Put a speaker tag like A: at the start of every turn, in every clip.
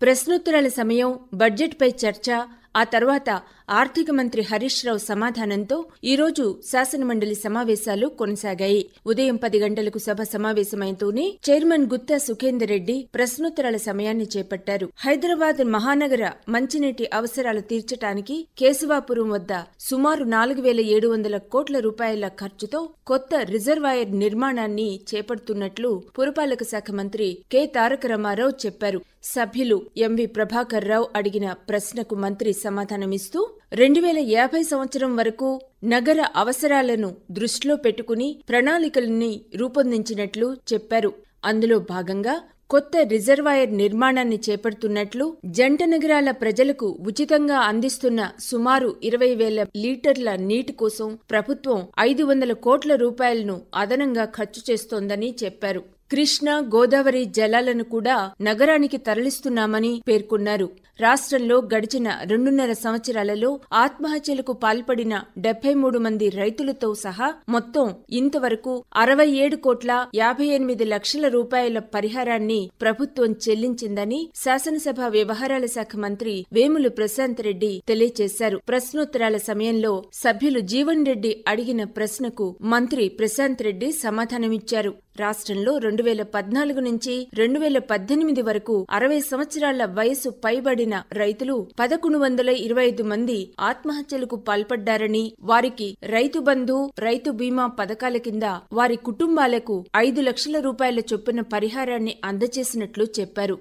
A: ప్రశ్నోత్తరాల సమయం బడ్జెట్పై చర్చ ఆ తర్వాత ఆర్థిక మంత్రి హరీష్ రావు సమాధానంతో ఈరోజు శాసనమండలి సమావేశాలు కొనసాగాయి. ఉదయం పది గంటలకు సభ సమావేశమైతూనే చైర్మన్ గుత్తా సుఖేందర్ రెడ్డి ప్రశ్నోత్తరాల సమయాన్ని చేపట్టారు. హైదరాబాద్ మహానగర మంచినీటి అవసరాలు తీర్చటానికి కేశవాపురం వద్ద సుమారు నాలుగు వేల ఏడు వందల కోట్ల రూపాయల ఖర్చుతో కొత్త రిజర్వాయర్ నిర్మాణాన్ని చేపడుతున్నట్లు పురపాలక శాఖ మంత్రి కె. తారక రామారావు చెప్పారు. సభ్యులు ఎంవి ప్రభాకర్ రావు అడిగిన ప్రశ్నకు మంత్రి సమాధానమిస్తూ రెండు వేల యాభై సంవత్సరం వరకు నగర అవసరాలను దృష్టిలో పెట్టుకుని ప్రణాళికల్ని రూపొందించినట్లు చెప్పారు. అందులో భాగంగా కొత్త రిజర్వాయర్ నిర్మాణాన్ని చేపడుతున్నట్లు జంట నగరాల ప్రజలకు ఉచితంగా అందిస్తున్న సుమారు ఇరవై వేల లీటర్ల నీటి కోసం ప్రభుత్వం ఐదు వందల కోట్ల రూపాయలను అదనంగా ఖర్చు చేస్తోందని చెప్పారు. కృష్ణా గోదావరి జలాలను కూడా నగరానికి తరలిస్తున్నామని పేర్కొన్నారు. రాష్ట్రంలో గడిచిన రెండున్నర సంవత్సరాలలో ఆత్మహత్యలకు పాల్పడిన డెబ్బై మూడు మంది రైతులతో సహా మొత్తం ఇంతవరకు అరవై ఏడు కోట్ల యాభై ఎనిమిది లక్షల రూపాయల పరిహారాన్ని ప్రభుత్వం చెల్లించిందని శాసనసభ వ్యవహారాల శాఖ మంత్రి వేములు ప్రశాంత్ రెడ్డి తెలియజేశారు. ప్రశ్నోత్తరాల సమయంలో సభ్యులు జీవన్ రెడ్డి అడిగిన ప్రశ్నకు మంత్రి ప్రశాంత్ రెడ్డి సమాధానమిచ్చారు. రాష్ట్రంలో రెండు వేల పద్నాలుగు నుంచి రెండు వేల పద్దెనిమిది వరకు అరవై సంవత్సరాల వయసు పైబడిన రైతులు పదకొండు వందల ఇరవై ఐదు మంది ఆత్మహత్యలకు పాల్పడ్డారని వారికి రైతు బంధు రైతు బీమా పథకాల కింద వారి కుటుంబాలకు ఐదు లక్షల రూపాయల చొప్పున పరిహారాన్ని అందజేసినట్లు చెప్పారు.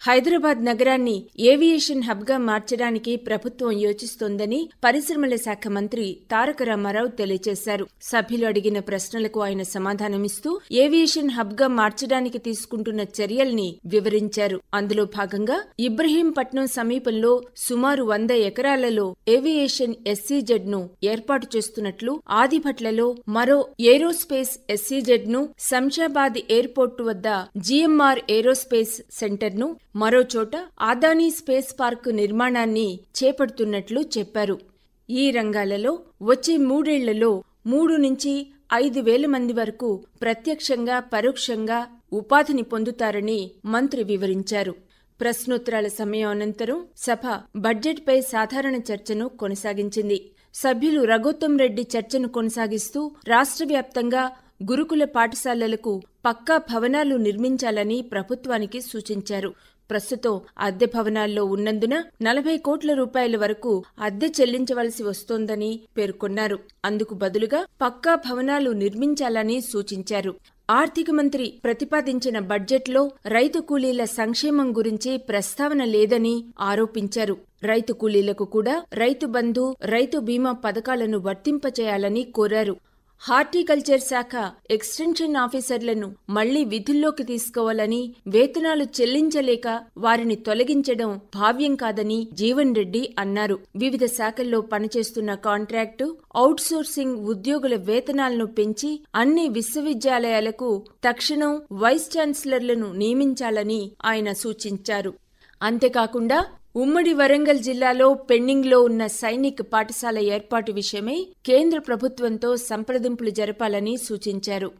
A: హైదరాబాద్ నగరాన్ని ఏవియేషన్ హబ్గా మార్చడానికి ప్రభుత్వం యోచిస్తోందని పరిశ్రమల శాఖ మంత్రి తారక రామారావు తెలియజేశారు. సభ్యులు అడిగిన ప్రశ్నలకు ఆయన సమాధానమిస్తూ ఏవియేషన్ హబ్గా మార్చడానికి తీసుకుంటున్న చర్యల్ని వివరించారు. అందులో భాగంగా ఇబ్రహీంపట్నం సమీపంలో సుమారు వంద ఎకరాలలో ఏవియేషన్ ఎస్సీజెడ్ను ఏర్పాటు చేస్తున్నట్లు ఆదిభట్లలో మరో ఏరోస్పేస్ ఎస్సీజెడ్ను శంషాబాద్ ఎయిర్పోర్టు వద్ద జీఎంఆర్ ఏరోస్పేస్ సెంటర్ను మరోచోట ఆదానీ స్పేస్ పార్క్ నిర్మాణాన్ని చేపడుతున్నట్లు చెప్పారు. ఈ రంగాలలో వచ్చే మూడేళ్ళలో మూడు నుంచి ఐదు వేల మంది వరకు ప్రత్యక్షంగా పరోక్షంగా ఉపాధిని పొందుతారని మంత్రి వివరించారు. ప్రశ్నోత్తరాల సమయం అనంతరం సభ బడ్జెట్పై సాధారణ చర్చను కొనసాగించింది. సభ్యులు రఘోత్తం రెడ్డి చర్చను కొనసాగిస్తూ రాష్ట్ర వ్యాప్తంగా గురుకుల పాఠశాలలకు పక్కా భవనాలు నిర్మించాలని ప్రభుత్వానికి సూచించారు. ప్రస్తుతం అద్దె భవనాల్లో ఉన్నందున నలభై కోట్ల రూపాయల వరకు అద్దె చెల్లించవలసి వస్తోందని పేర్కొన్నారు. అందుకు బదులుగా పక్కా భవనాలు నిర్మించాలని సూచించారు. ఆర్థిక మంత్రి ప్రతిపాదించిన బడ్జెట్లో రైతు కూలీల సంక్షేమం గురించి ప్రస్తావన లేదని ఆరోపించారు. రైతు కూలీలకు కూడా రైతు బంధు రైతు బీమా పథకాలను వర్తింపచేయాలని కోరారు. హార్టికల్చర్ శాఖ ఎక్స్టెన్షన్ ఆఫీసర్లను మళ్ళీ విధుల్లోకి తీసుకోవాలని వేతనాలు చెల్లించలేక వారిని తొలగించడం భావ్యం కాదని జీవన్ రెడ్డి అన్నారు. వివిధ శాఖల్లో పనిచేస్తున్న కాంట్రాక్టు అవుట్సోర్సింగ్ ఉద్యోగుల వేతనాలను పెంచి అన్ని విశ్వవిద్యాలయాలకు తక్షణం వైస్ ఛాన్సలర్లను నియమించాలని ఆయన సూచించారు. అంతేకాకుండా ఉమ్మడి వరంగల్ జిల్లాలో పెండింగ్లో ఉన్న సైనిక్ పాఠశాల ఏర్పాటు విషయమై కేంద్ర ప్రభుత్వంతో సంప్రదింపులు జరపాలని సూచించారు.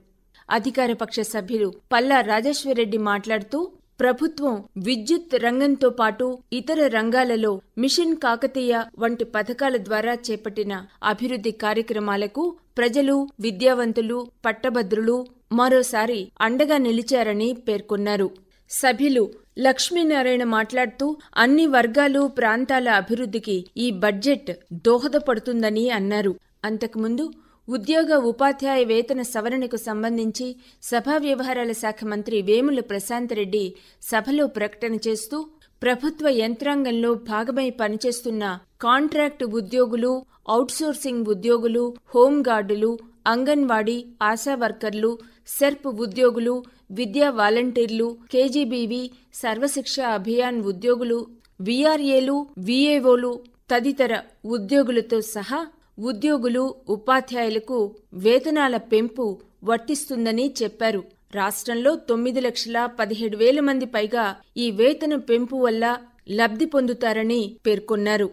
A: అధికారపక్ష సభ్యులు పల్లా రాజేశ్వరరెడ్డి మాట్లాడుతూ ప్రభుత్వం విద్యుత్ రంగంతో పాటు ఇతర రంగాలలో మిషన్ కాకతీయ వంటి పథకాల ద్వారా చేపట్టిన అభివృద్ధి కార్యక్రమాలకు ప్రజలు విద్యావంతులు పట్టభద్రులు మరోసారి అండగా నిలిచారని పేర్కొన్నారు. సభ్యులు లక్ష్మీనారాయణ మాట్లాడుతూ అన్ని వర్గాలు ప్రాంతాల అభివృద్ధికి ఈ బడ్జెట్ దోహదపడుతుందని అన్నారు. అంతకుముందు ఉద్యోగ ఉపాధ్యాయ వేతన సవరణకు సంబంధించి సభా వ్యవహారాల శాఖ మంత్రి వేముల ప్రశాంత్ రెడ్డి సభలో ప్రకటన చేస్తూ ప్రభుత్వ యంత్రాంగంలో భాగమై పనిచేస్తున్న కాంట్రాక్టు ఉద్యోగులు అవుట్సోర్సింగ్ ఉద్యోగులు హోంగార్డులు అంగన్వాడీ ఆశా వర్కర్లు సెర్ప్ ఉద్యోగులు విద్యా వాలంటీర్లు కేజీబీవి సర్వశిక్ష అభియాన్ ఉద్యోగులు విఆర్ఏలు విఏఓలు తదితర ఉద్యోగులతో సహా ఉద్యోగులు ఉపాధ్యాయులకు వేతనాల పెంపు వర్తిస్తుందని చెప్పారు. రాష్ట్రంలో తొమ్మిది లక్షల పదిహేడు వేల మంది పైగా ఈ వేతన పెంపు వల్ల లబ్ధి పొందుతారని పేర్కొన్నారు.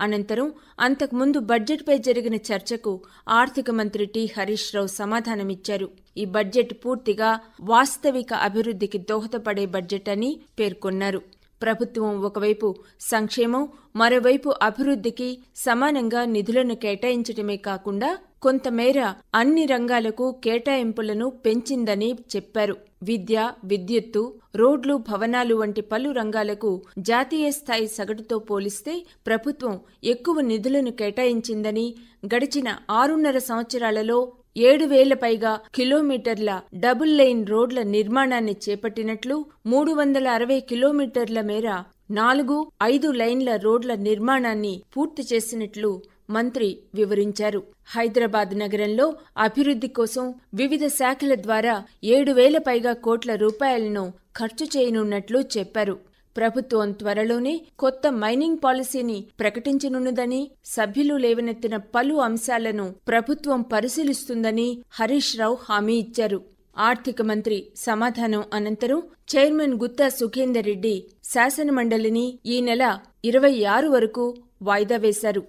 A: అనంతరం అంతకుముందు బడ్జెట్పై జరిగిన చర్చకు ఆర్థిక మంత్రి టి. హరీష్ రావు సమాధానమిచ్చారు. ఈ బడ్జెట్ పూర్తిగా వాస్తవిక అభివృద్ధికి దోహదపడే బడ్జెట్ అని పేర్కొన్నారు. ప్రభుత్వం ఒకవైపు సంక్షేమం మరోవైపు అభివృద్ధికి సమానంగా నిధులను కేటాయించడమే కాకుండా కొంతమేర అన్ని రంగాలకు కేటాయింపులను పెంచిందని చెప్పారు. విద్య విద్యుత్తు రోడ్లు భవనాలు వంటి పలు రంగాలకు జాతీయ స్థాయి సగటుతో పోలిస్తే ప్రభుత్వం ఎక్కువ నిధులను కేటాయించిందని గడిచిన ఆరున్నర సంవత్సరాలలో ఏడు వేల పైగా కిలోమీటర్ల డబుల్ లైన్ రోడ్ల నిర్మాణాన్ని చేపట్టినట్లు మూడు వందల అరవై కిలోమీటర్ల మేర నాలుగు ఐదు లైన్ల రోడ్ల నిర్మాణాన్ని పూర్తి చేసినట్లు మంత్రి వివరించారు. హైదరాబాద్ నగరంలో అభివృద్ధి కోసం వివిధ శాఖల ద్వారా ఏడు వేల పైగా కోట్ల రూపాయలను ఖర్చు చేయనున్నట్లు చెప్పారు. ప్రభుత్వం త్వరలోనే కొత్త మైనింగ్ పాలసీని ప్రకటించనున్నదని సభ్యులు లేవనెత్తిన పలు అంశాలను ప్రభుత్వం పరిశీలిస్తుందని హరీష్ రావు హామీ ఇచ్చారు. ఆర్థిక మంత్రి సమాధానం అనంతరం చైర్మన్ గుత్తా సుఖేందర్ రెడ్డి శాసనమండలిని ఈ నెల ఇరవై ఆరు వరకు వాయిదా వేశారు.